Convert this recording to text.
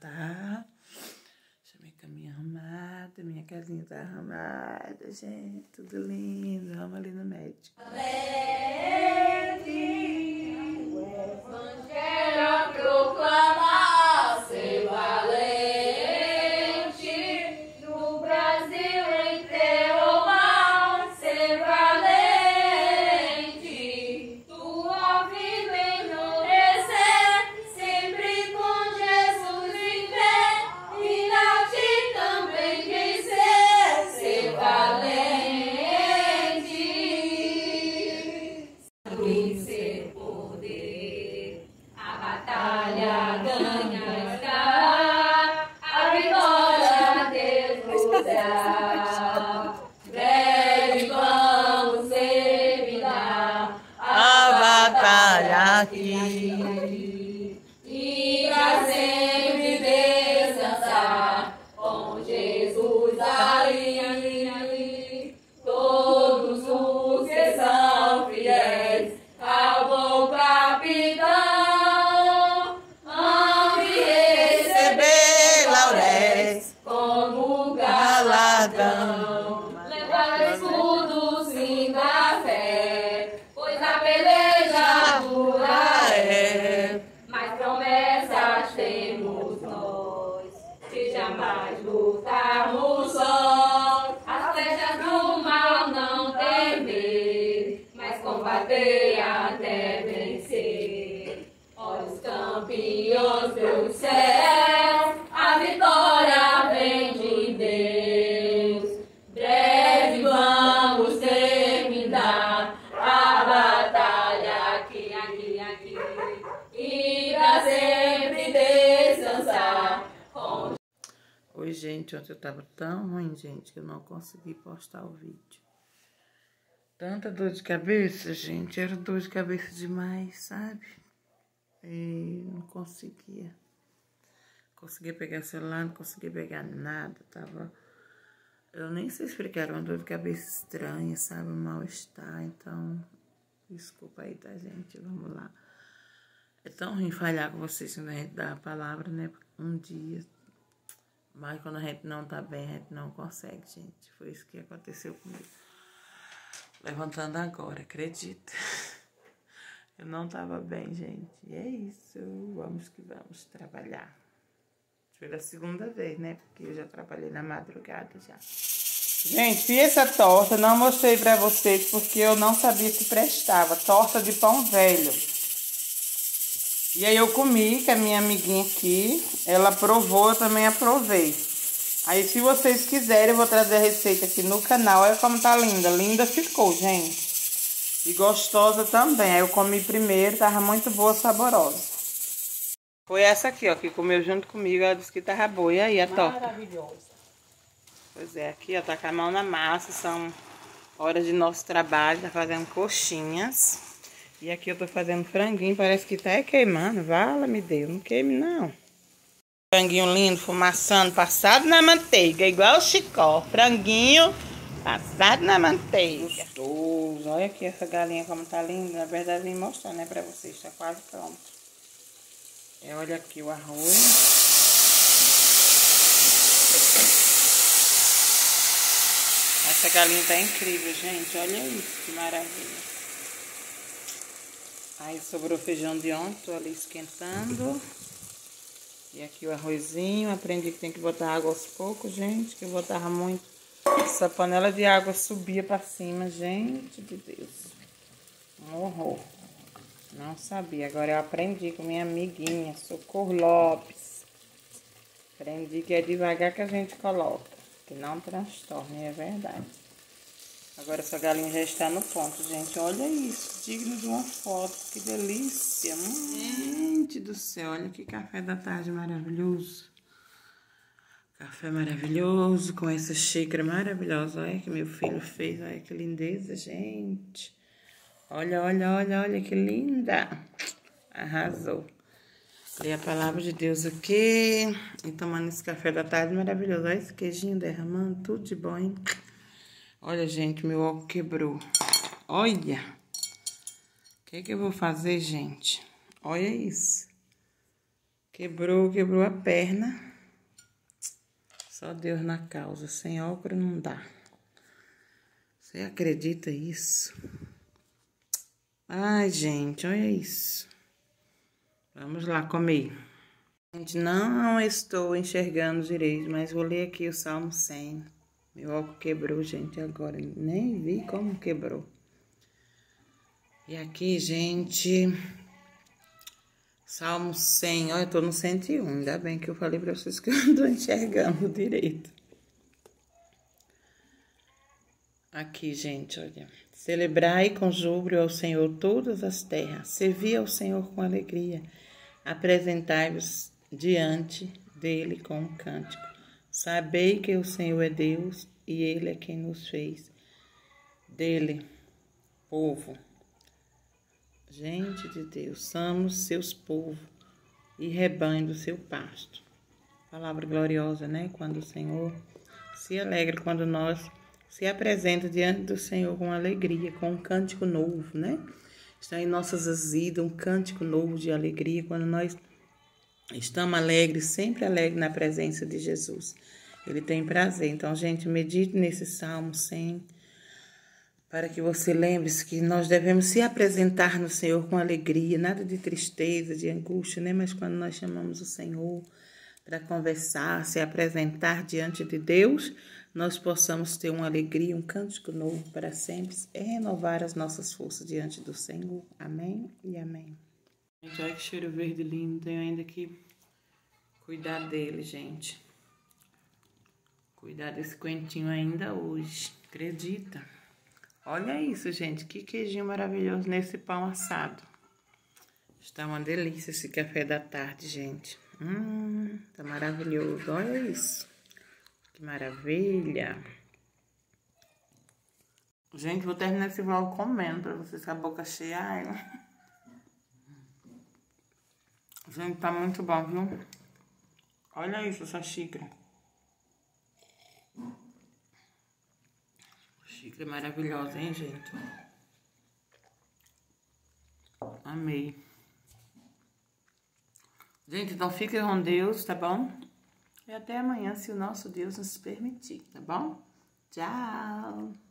tá? Já minha caminha arrumada, minha casinha tá arrumada, gente. Tudo lindo. Vamos ali no médico. Mais lutar o sol, As flechas do mal não temer, mas combater até vencer. Olha os campeões do céu. Oi, gente, ontem eu tava tão ruim, gente, que eu não consegui postar o vídeo. Tanta dor de cabeça, gente, era dor de cabeça demais, sabe? E não conseguia. Conseguia pegar celular, não conseguia pegar nada, tava... Eu nem sei explicar, uma dor de cabeça estranha, sabe? Um mal-estar, então... Desculpa aí, tá, gente? Vamos lá. É tão ruim falhar com vocês quando a gente dá a palavra, né? Um dia mas quando a gente não tá bem, a gente não consegue, gente. Foi isso que aconteceu comigo. Levantando agora, acredita. Eu não tava bem, gente. E é isso. Vamos que vamos trabalhar. Pela segunda vez, né? Porque eu já trabalhei na madrugada já. Gente, fiz essa torta, não mostrei pra vocês porque eu não sabia se prestava. Torta de pão velho. E aí eu comi com a minha amiguinha aqui. Ela provou, eu também aprovei. Aí se vocês quiserem, eu vou trazer a receita aqui no canal. Olha como tá linda. Linda ficou, gente. E gostosa também. Aí eu comi primeiro, tava muito boa, saborosa. Foi essa aqui, ó, que comeu junto comigo. Ela disse que tava boa. E aí, a torta? Maravilhosa. Pois é, aqui, ó, tá com a mão na massa. São horas de nosso trabalho. Tá fazendo coxinhas. E aqui eu tô fazendo franguinho, parece que tá queimando. Vala, me deu, não queime não. Franguinho lindo, fumaçando, passado na manteiga, igual o chicó. Franguinho passado na manteiga. Gostoso. Olha aqui essa galinha como tá linda. Na verdade, vim mostrar, né, pra vocês. Tá quase pronto. E olha aqui o arroz. Essa galinha tá incrível, gente. Olha isso, que maravilha. Aí sobrou feijão de ontem, tô ali esquentando. E aqui o arrozinho, aprendi que tem que botar água aos poucos, gente, que eu botava muito. Essa panela de água subia pra cima, gente de Deus. Um horror. Não sabia, agora eu aprendi com minha amiguinha, Socorro Lopes. Aprendi que é devagar que a gente coloca, que não transtorna, é verdade. Agora essa galinha já está no ponto, gente. Olha isso, digno de uma foto. Que delícia. Gente do céu, olha que café da tarde maravilhoso. Café maravilhoso, com essa xícara maravilhosa. Olha que meu filho fez, olha que lindeza, gente. Olha, olha, olha, olha que linda. Arrasou. Lê a palavra de Deus aqui. E tomando esse café da tarde maravilhoso. Olha esse queijinho derramando, tudo de bom, hein? Olha, gente, meu óculos quebrou. Olha. O que, que eu vou fazer, gente? Olha isso. Quebrou, quebrou a perna. Só Deus na causa, sem óculos não dá. Você acredita isso? Ai, gente, olha isso. Vamos lá comer. Gente, não estou enxergando direito, mas vou ler aqui o Salmo 100. Meu óculos quebrou, gente, agora. Nem vi como quebrou. E aqui, gente, Salmo 100. Olha, eu tô no 101. Ainda bem que eu falei para vocês que eu não tô enxergando direito. Aqui, gente, olha. Celebrai com júbilo ao Senhor todas as terras. Servi ao Senhor com alegria. Apresentai-vos diante dele com um cântico. Sabei que o Senhor é Deus e ele é quem nos fez. Dele, povo. Gente de Deus, somos seus povos e rebanho do seu pasto. Palavra gloriosa, né? Quando o Senhor se alegra, quando nós se apresenta diante do Senhor com alegria, com um cântico novo, né? Está em nossas azidas um cântico novo de alegria, quando nós estamos alegres, sempre alegres na presença de Jesus. Ele tem prazer. Então, gente, medite nesse Salmo 100, para que você lembre-se que nós devemos se apresentar no Senhor com alegria, nada de tristeza, de angústia, né? Mas quando nós chamamos o Senhor para conversar, se apresentar diante de Deus, nós possamos ter uma alegria, um cântico novo para sempre e renovar as nossas forças diante do Senhor. Amém e amém. Gente, olha que cheiro verde lindo. Tenho ainda que cuidar dele, gente. Cuidar desse quentinho ainda hoje. Acredita? Olha isso, gente. Que queijinho maravilhoso nesse pão assado. Está uma delícia esse café da tarde, gente. Hum, tá maravilhoso. Olha isso. Que maravilha. Gente, vou terminar esse vlog comendo pra vocês com a boca cheia. Ai. Gente, tá muito bom, viu? Olha isso, essa xícara. Xícara maravilhosa, hein, gente? Amei. Gente, então fiquem com Deus, tá bom? E até amanhã, se o nosso Deus nos permitir, tá bom? Tchau!